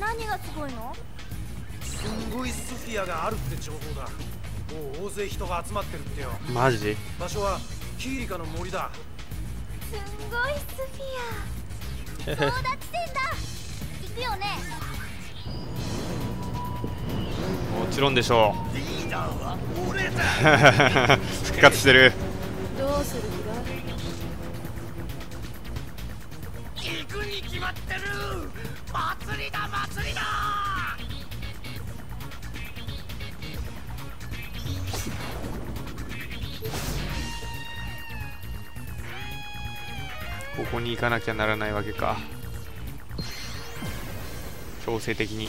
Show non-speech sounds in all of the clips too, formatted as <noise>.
何がすごいの？すんごいスフィアがあるって情報だ。もう大勢人が集まってるってよ。マジ？場所はキーリカの森だ。すんごいスフィア。争奪戦だ。行くよね。もちろんでしょリーダーは俺だ。う <laughs> 復活してる。どうする気が？行くに決まってる。祭りだ祭りだここに行かなきゃならないわけか。強制的に。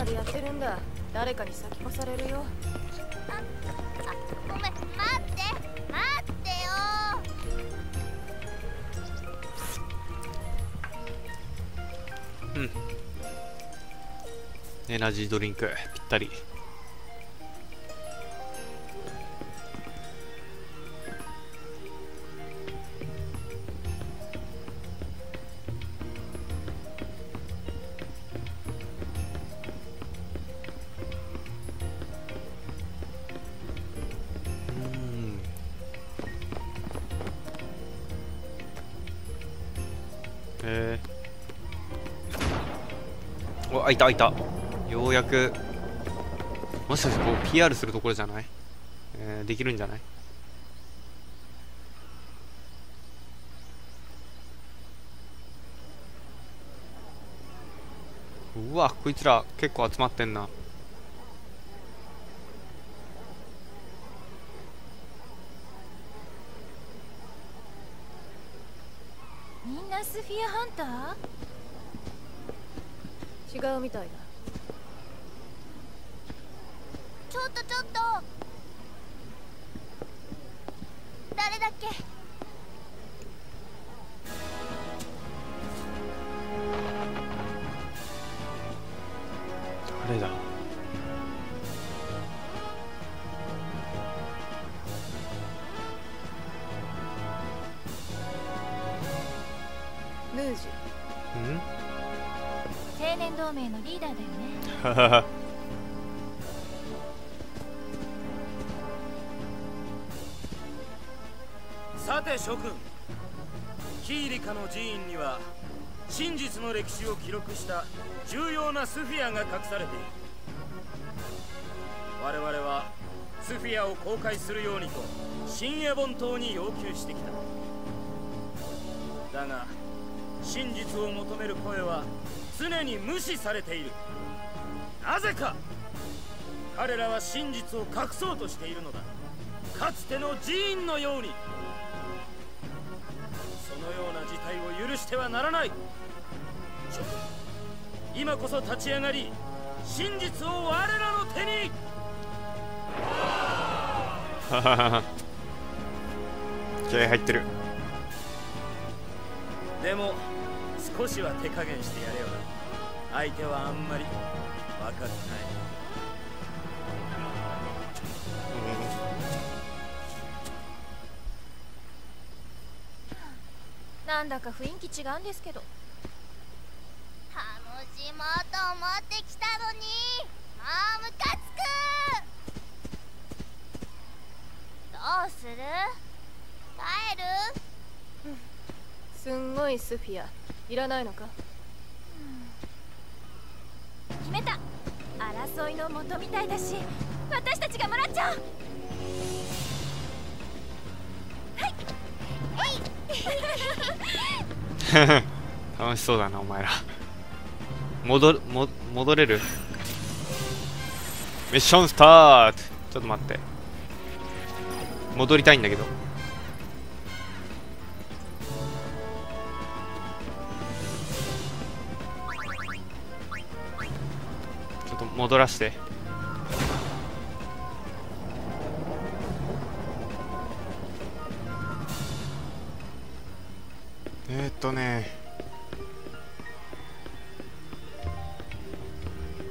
いつまでやってるんだ。誰かに先越されるよ。ごめん待って待ってよ。エナジードリンクぴったりおあいたいた。ようやくもしかしてこう PR するところじゃない、えー、できるんじゃない？うわこいつら結構集まってんな。みんなスフィアハンター？違うみたいだ。ちょっとちょっと。誰だっけ？年同盟のリーダーだよね。<laughs> さて諸君キーリカの寺院には真実の歴史を記録した重要なスフィアが隠されている。我々はスフィアを公開するようにと新エボン島に要求してきた。だが真実を求める声は常に無視されている。なぜか彼らは真実を隠そうとしているのだ。かつての寺院のように。そのような事態を許してはならない。今こそ立ち上がり真実を我らの手に。<laughs> 気合入ってる。でも少しは手加減してやれよな相手はあんまり分かってない。なんだか雰囲気違うんですけど。楽しもうと思ってきたのにもうムカつく。どうする？帰る？すんごいスフィアいらないのか？争いの元みたいだし私たちがもらっちゃおう。楽しそうだなお前ら。戻るも戻れる？ミッションスタート。ちょっと待って。戻りたいんだけど。と戻らして。えー、っとね。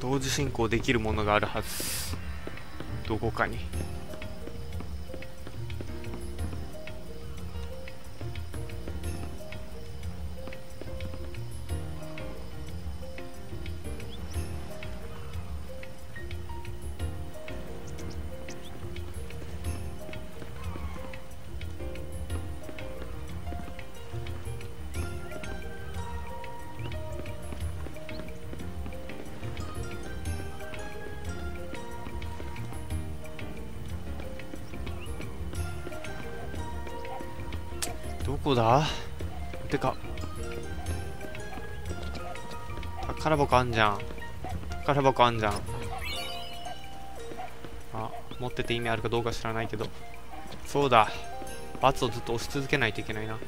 同時進行できるものがあるはず。どこかに。こだ？てか宝箱あんじゃん。宝箱あんじゃん。あ持ってて意味あるかどうか知らないけど。そうだ。罰をずっと押し続けないといけないな。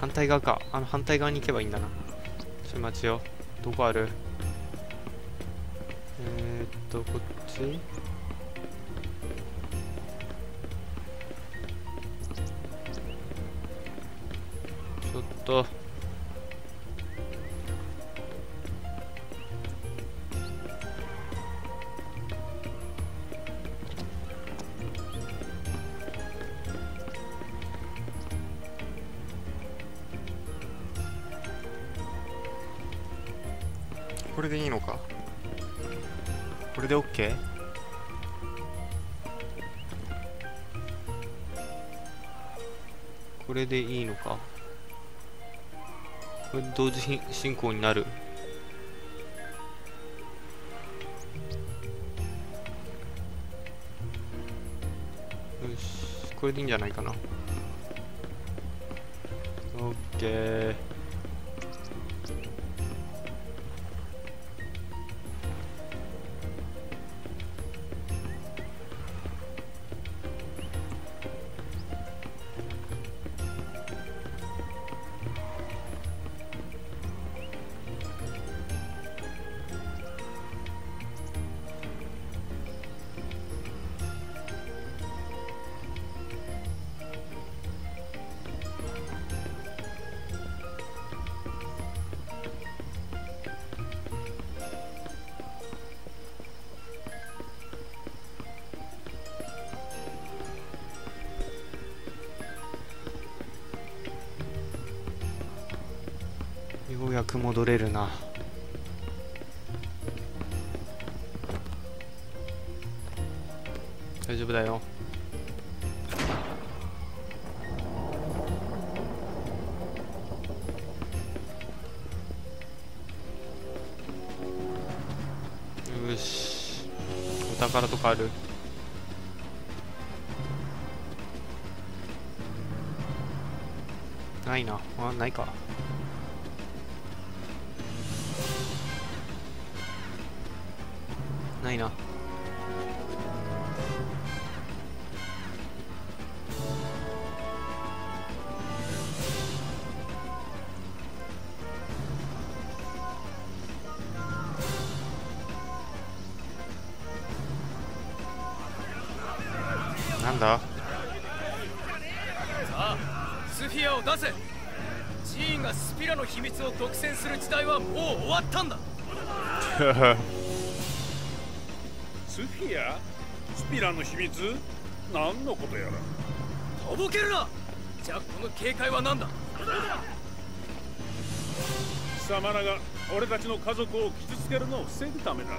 反対側か。あの反対側に行けばいいんだな。ちょ待ちよ。どこある？えー、っとこっち？と。これでいいのか？これで OK? これでいいのか？これ同時進行になる。よしこれでいいんじゃないかな。OK ようやく戻れるな。大丈夫だよ。よし。お宝とかある？ないな。あないか。ないな。なんだ？スフィアを出せ。ジーンがスピラの秘密を独占する時代はもう終わったんだ <laughs> スフィアスピラの秘密？何のことやら。とぼけるな。じゃあこの警戒は何だ？貴様らが俺たちの家族を傷つけるのを防ぐためだ。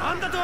なんだと？